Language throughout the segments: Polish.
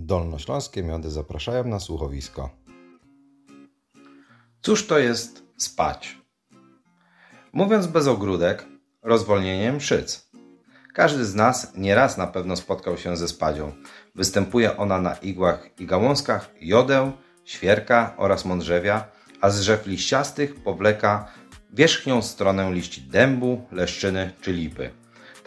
Dolnośląskie miody zapraszają na słuchowisko. Cóż to jest spać? Mówiąc bez ogródek, rozwolnienie mszyc. Każdy z nas nieraz na pewno spotkał się ze spadzią. Występuje ona na igłach i gałązkach jodeł, świerka oraz mądrzewia, a z drzew liściastych powleka wierzchnią stronę liści dębu, leszczyny czy lipy.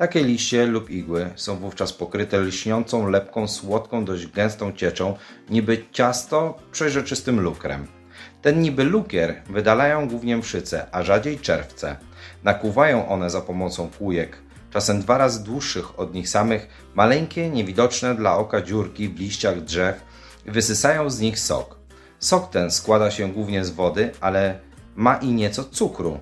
Takie liście lub igły są wówczas pokryte lśniącą, lepką, słodką, dość gęstą cieczą, niby ciasto przejrzystym lukrem. Ten niby lukier wydalają głównie mszyce, a rzadziej czerwce. Nakuwają one za pomocą kłujek, czasem dwa razy dłuższych od nich samych, maleńkie, niewidoczne dla oka dziurki w liściach drzew i wysysają z nich sok. Sok ten składa się głównie z wody, ale ma i nieco cukru.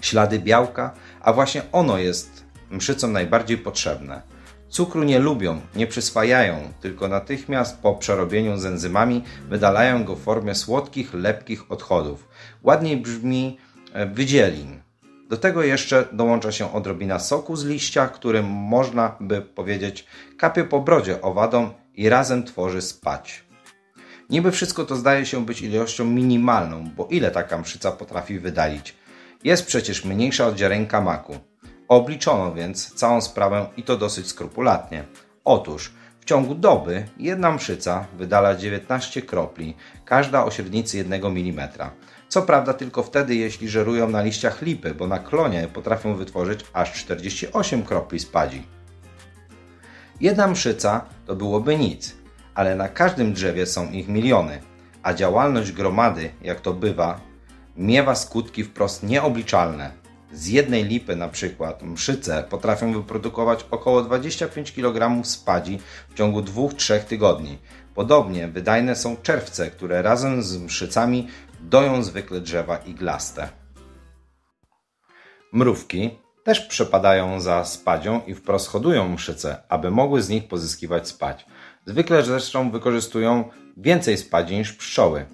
Ślady białka, a właśnie ono jest mszycom najbardziej potrzebne. Cukru nie lubią, nie przyswajają, tylko natychmiast po przerobieniu z enzymami wydalają go w formie słodkich, lepkich odchodów. Ładniej brzmi e, wydzielin. Do tego jeszcze dołącza się odrobina soku z liścia, którym można by powiedzieć kapie po brodzie owadom i razem tworzy spać. Niby wszystko to zdaje się być ilością minimalną, bo ile taka mszyca potrafi wydalić? Jest przecież mniejsza od ziarenka maku. Obliczono więc całą sprawę i to dosyć skrupulatnie. Otóż w ciągu doby jedna mszyca wydala 19 kropli, każda o średnicy 1 mm. Co prawda tylko wtedy, jeśli żerują na liściach lipy, bo na klonie potrafią wytworzyć aż 48 kropli spadzi. Jedna mszyca to byłoby nic, ale na każdym drzewie są ich miliony, a działalność gromady, jak to bywa, miewa skutki wprost nieobliczalne. Z jednej lipy na przykład mszyce potrafią wyprodukować około 25 kg spadzi w ciągu 2-3 tygodni. Podobnie wydajne są czerwce, które razem z mszycami doją zwykle drzewa iglaste. Mrówki też przepadają za spadzią i wprost hodują mszyce, aby mogły z nich pozyskiwać spać. Zwykle zresztą wykorzystują więcej spadzi niż pszczoły.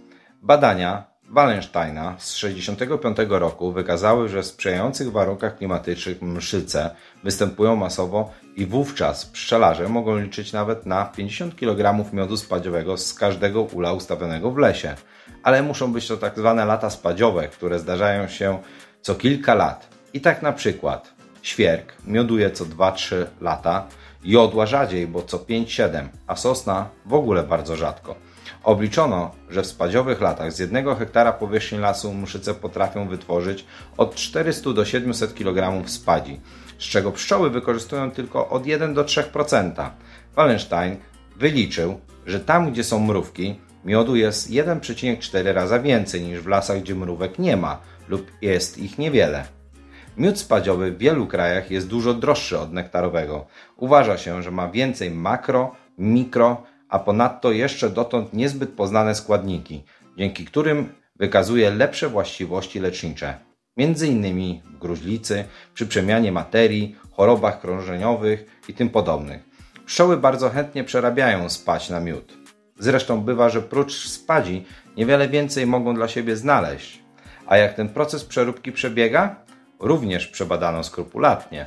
Badania Wallensteina z 1965 roku wykazały, że w sprzyjających warunkach klimatycznych mszyce występują masowo i wówczas pszczelarze mogą liczyć nawet na 50 kg miodu spadziowego z każdego ula ustawionego w lesie. Ale muszą być to tak zwane lata spadziowe, które zdarzają się co kilka lat. I tak na przykład świerk mioduje co 2-3 lata, jodła rzadziej, bo co 5-7, a sosna w ogóle bardzo rzadko. Obliczono, że w spadziowych latach z jednego hektara powierzchni lasu mszyce potrafią wytworzyć od 400 do 700 kg spadzi, z czego pszczoły wykorzystują tylko od 1 do 3%. Wallenstein wyliczył, że tam, gdzie są mrówki, miodu jest 1,4 raza więcej niż w lasach, gdzie mrówek nie ma lub jest ich niewiele. Miód spadziowy w wielu krajach jest dużo droższy od nektarowego. Uważa się, że ma więcej makro, mikro a ponadto jeszcze dotąd niezbyt poznane składniki, dzięki którym wykazuje lepsze właściwości lecznicze, m.in. w gruźlicy, przy przemianie materii, chorobach krążeniowych i tym podobnych. Pszczoły bardzo chętnie przerabiają spać na miód. Zresztą bywa, że prócz spadzi niewiele więcej mogą dla siebie znaleźć. A jak ten proces przeróbki przebiega? Również przebadano skrupulatnie.